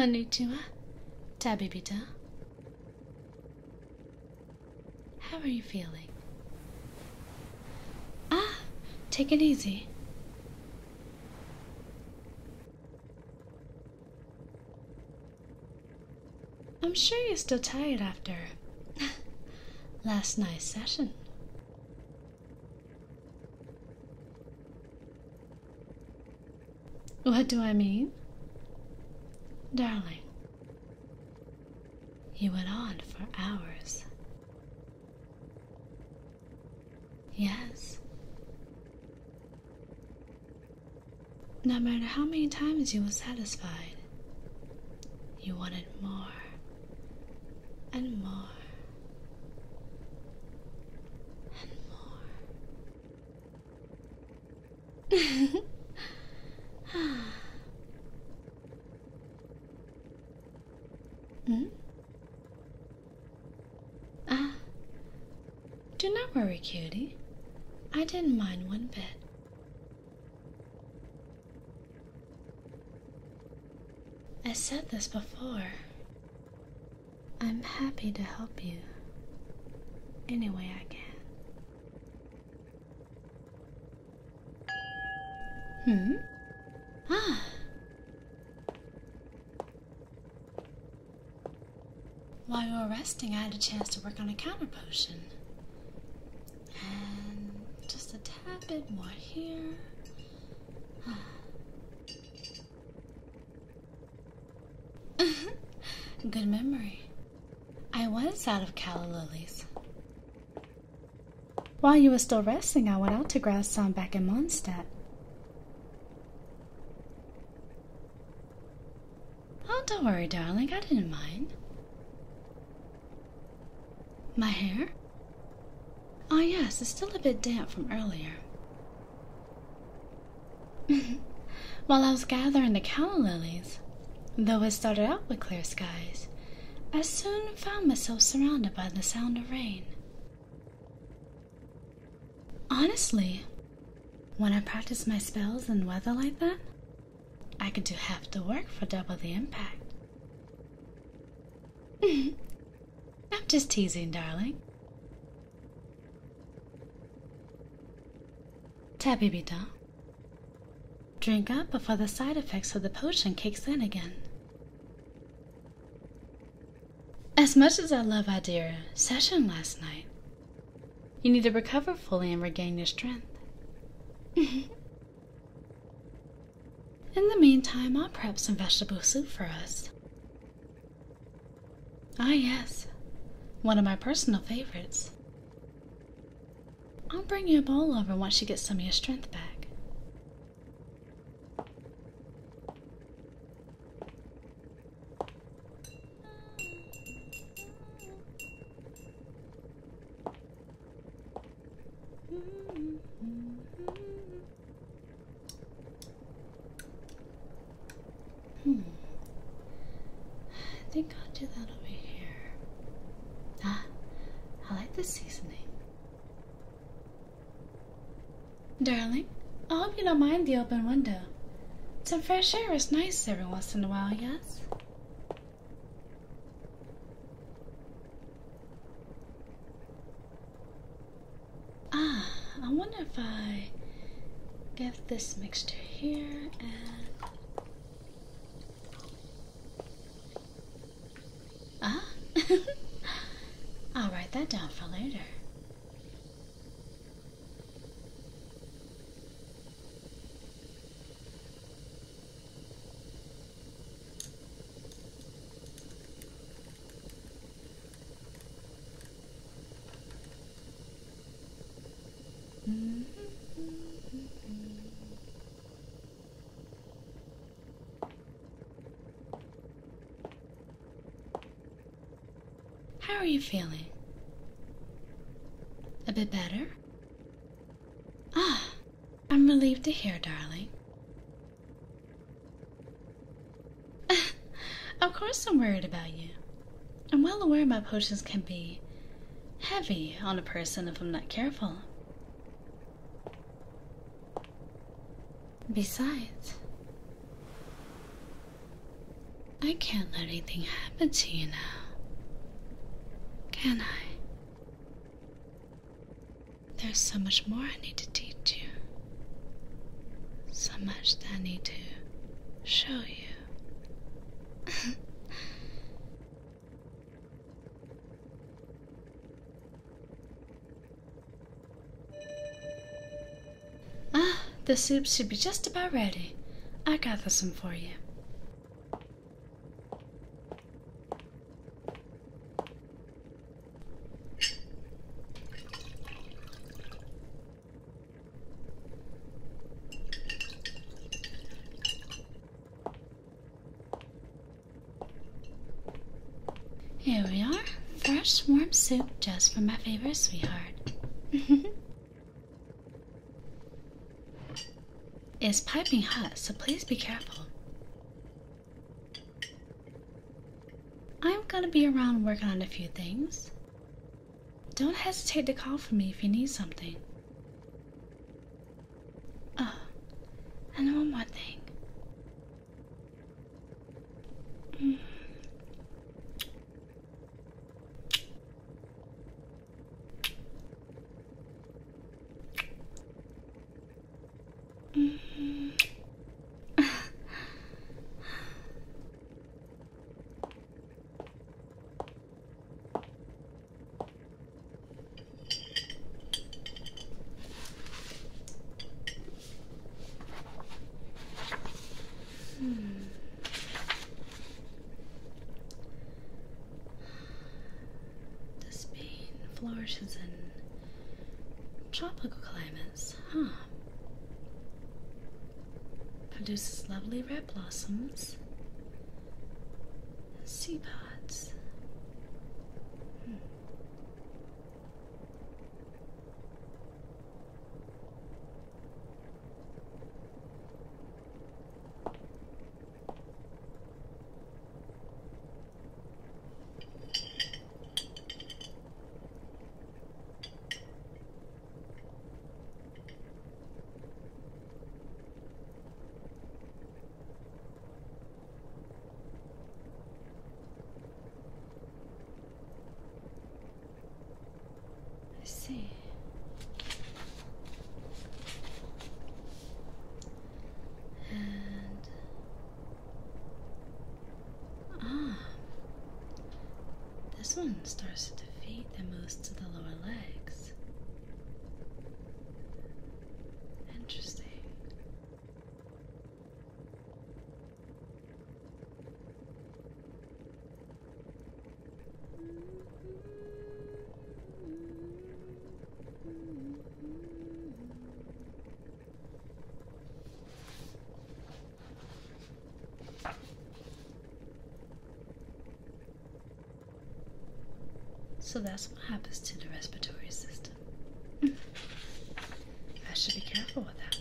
Konnichiwa, Tabibita. How are you feeling? Ah, take it easy. I'm sure you're still tired after last night's session. What do I mean? Darling, He went on for hours. Yes. No matter how many times you were satisfied, you wanted more and more and more. hmm? Ah, do not worry, cutie. I didn't mind one bit. I said this before. I'm happy to help you any way I can. Hmm? Ah. While you were resting, I had a chance to work on a counter potion. And just a tad bit more here. Good memory. I was out of calla lilies. While you were still resting, I went out to grab some back in Mondstadt. Oh, don't worry, darling. I didn't mind. My hair? Oh, yes, it's still a bit damp from earlier. While I was gathering the calla lilies, though it started out with clear skies, I soon found myself surrounded by the sound of rain. Honestly, when I practice my spells in weather like that, I could do half the work for double the impact. I'm just teasing, darling. Tabibita. Drink up before the side effects of the potion kicks in again. As much as I love dear session last night, you need to recover fully and regain your strength. In the meantime, I'll prep some vegetable soup for us. Ah, yes, one of my personal favorites. I'll bring you a bowl over once you get some of your strength back. Hmm. I think I'll do that over here. Ah, I like the seasoning. Darling, I hope you don't mind the open window. Some fresh air is nice every once in a while, yes? Ah, I wonder if I get this mixture here and. Ah, I'll write that down for later. How are you feeling? A bit better? Ah, I'm relieved to hear, darling. of course, I'm worried about you. I'm well aware my potions can be heavy on a person if I'm not careful. Besides, I can't let anything happen to you now. Can I? There's so much more I need to teach you. So much that I need to show you. ah, the soup should be just about ready. I got this one for you. Here we are. Fresh, warm soup just for my favorite sweetheart. it's piping hot, so please be careful. I'm gonna be around working on a few things. Don't hesitate to call for me if you need something. Oh, and one more thing. Mm. The Spain flourishes in tropical climates, huh? Produces lovely red blossoms and sea. Hmm. I see. And ah, this one starts to defeat and moves to the lower legs. So that's what happens to the respiratory system. Mm. I should be careful with that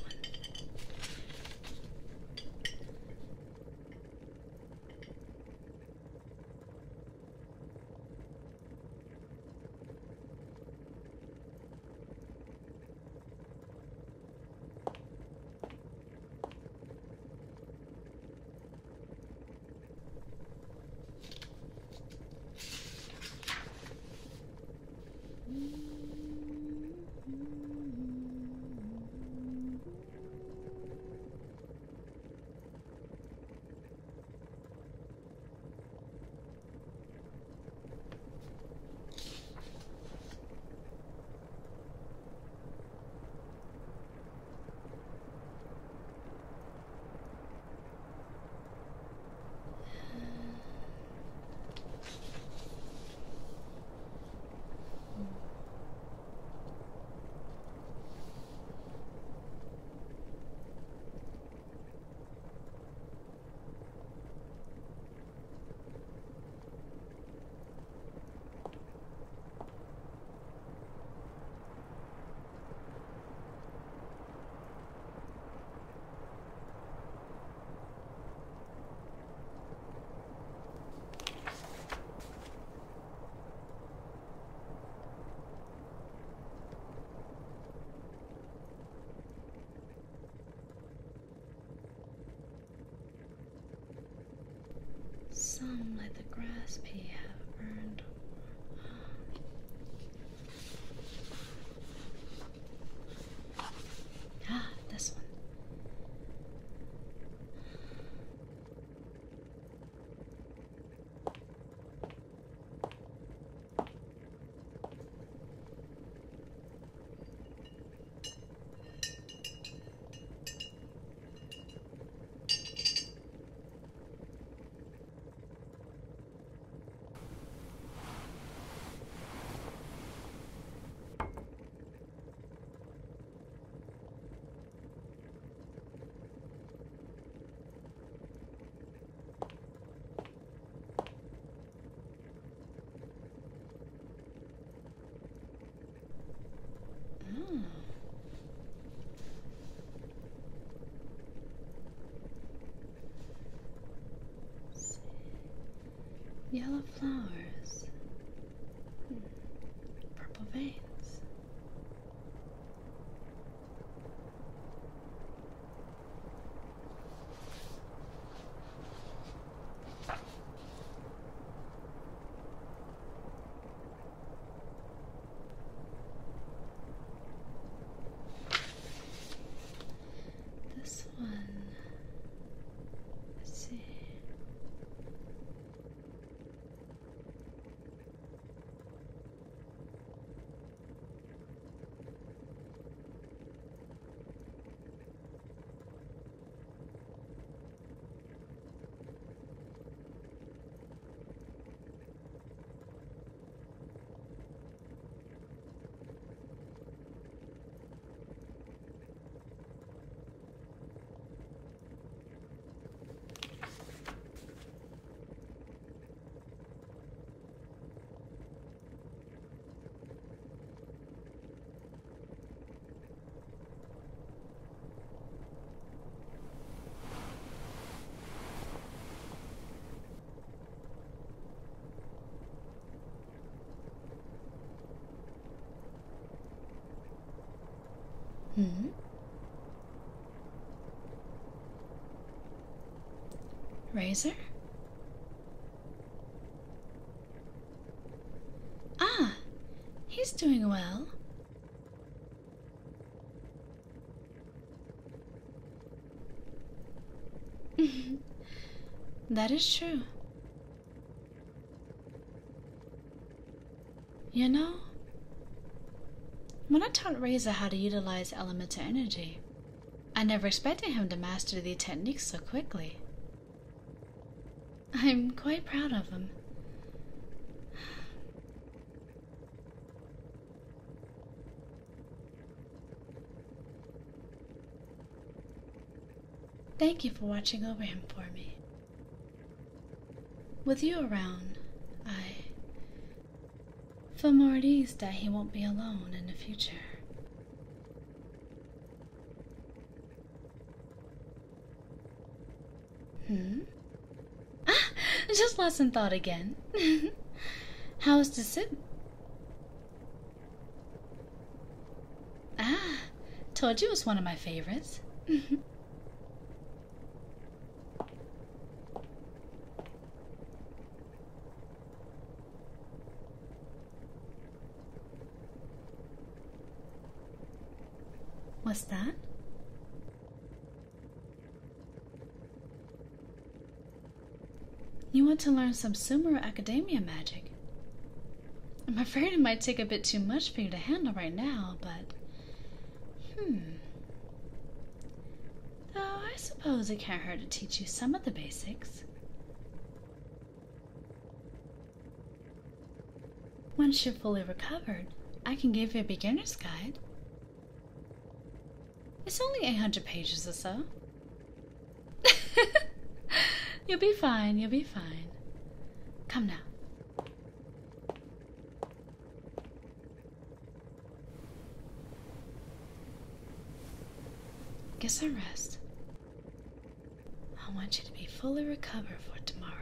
Yellow flowers. Hmm. Purple veins. This one. Let's see. Hmm. Razor? Ah, he's doing well. that is true. You know, taught Razor how to utilize elemental energy, I never expected him to master the techniques so quickly. I'm quite proud of him. Thank you for watching over him for me. With you around, feel more at ease that he won't be alone in the future. Hmm? Ah, just lost in thought again. How's the soup? Ah, told you it was one of my favorites. What's that? You want to learn some Sumeru Akademiya magic? I'm afraid it might take a bit too much for you to handle right now, but. Hmm. Though I suppose it can't hurt to teach you some of the basics. Once you're fully recovered, I can give you a beginner's guide. It's only 800 pages or so. you'll be fine, you'll be fine. Come now. Get some rest. I want you to be fully recovered for tomorrow.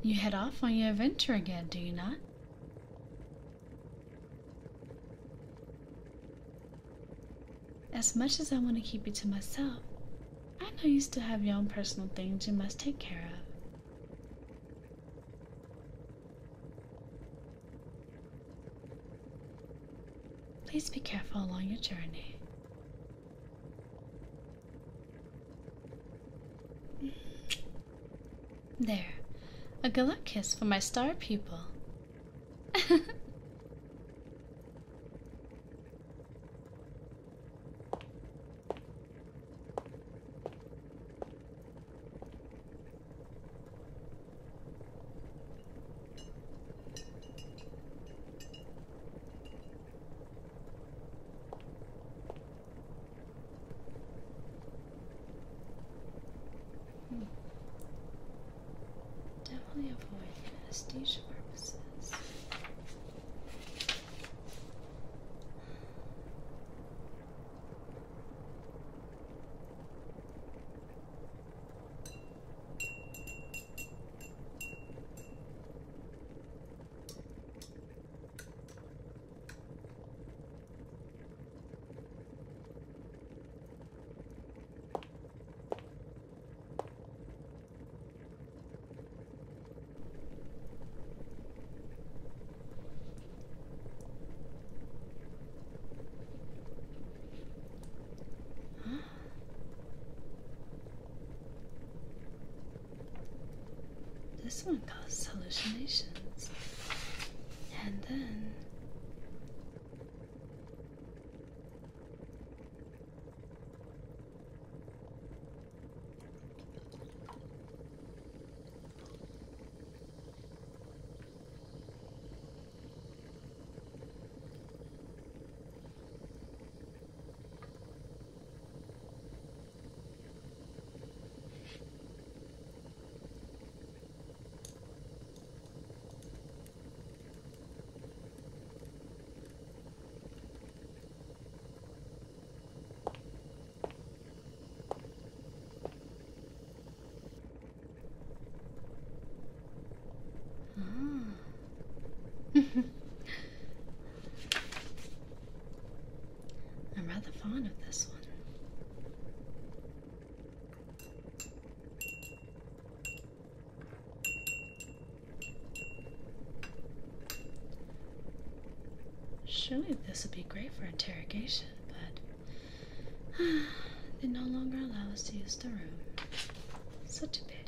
You head off on your adventure again, do you not? As much as I want to keep you to myself, I know you still have your own personal things you must take care of. Please be careful along your journey. There, a good luck kiss for my star pupil. station This one causes hallucinations. And then. Ah. I'm rather fond of this one. Surely this would be great for interrogation, but they no longer allow us to use the room. Such a pity.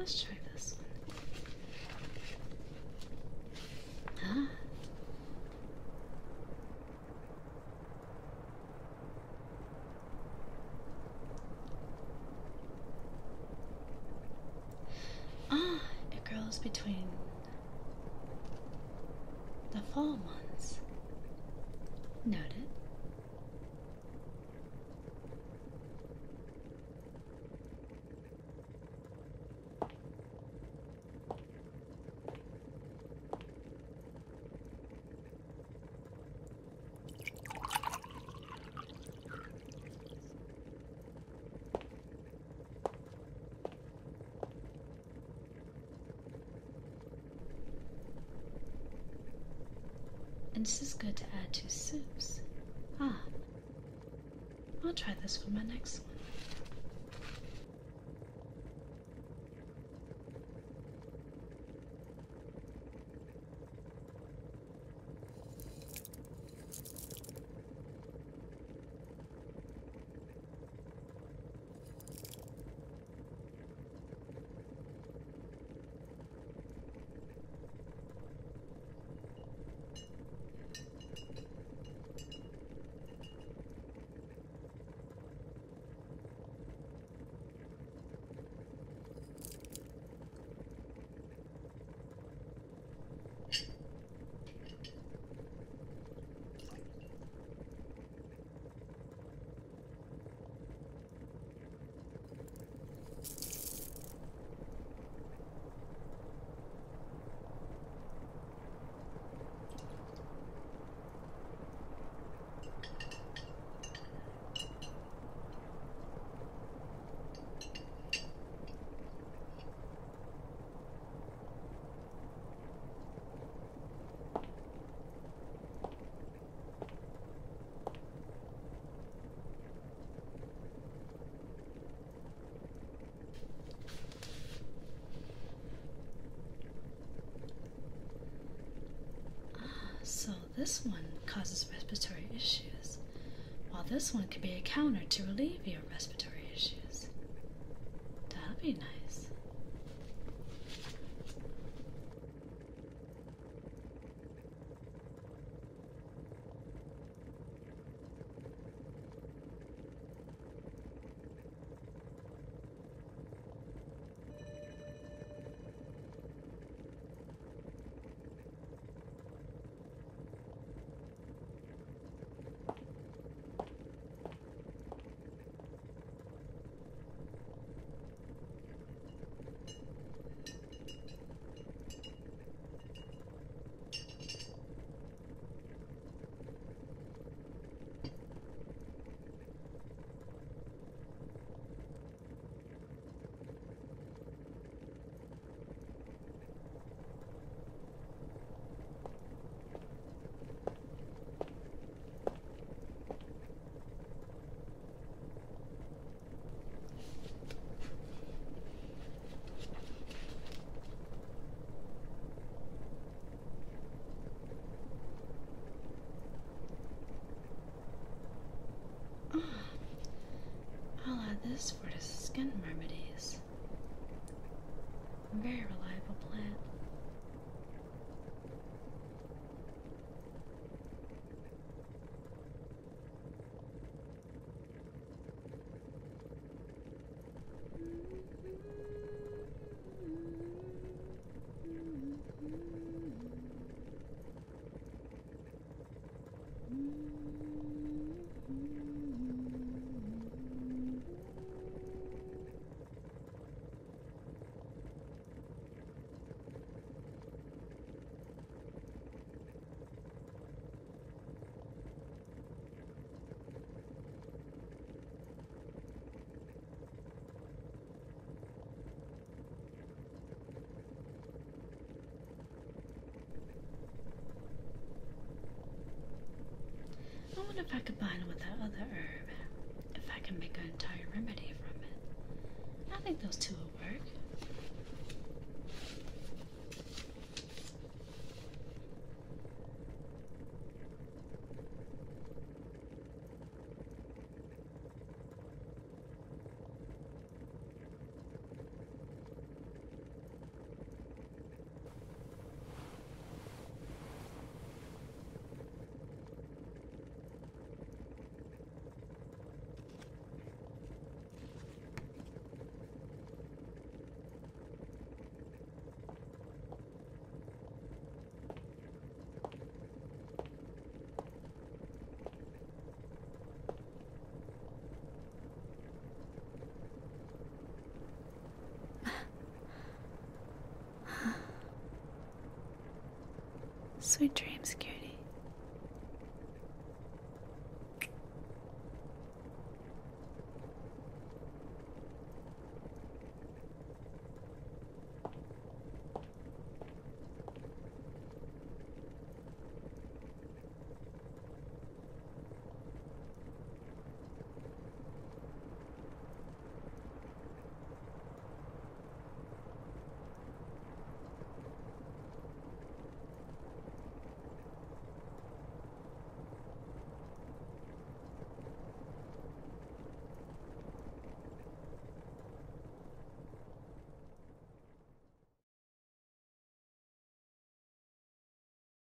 Let's try this one. Ah. Ah, it grows between the fall months. Noted. And this is good to add to soups. Ah, I'll try this for my next one. This one causes respiratory issues, while this one could be a counter to relieve your respiratory issues. That'd be nice. For the skin remedies. Very reliable plant. I wonder if I combine it with that other herb. If I can make an entire remedy from it. I think those two will work. Sweet dreams, cutie.